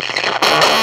Gracias.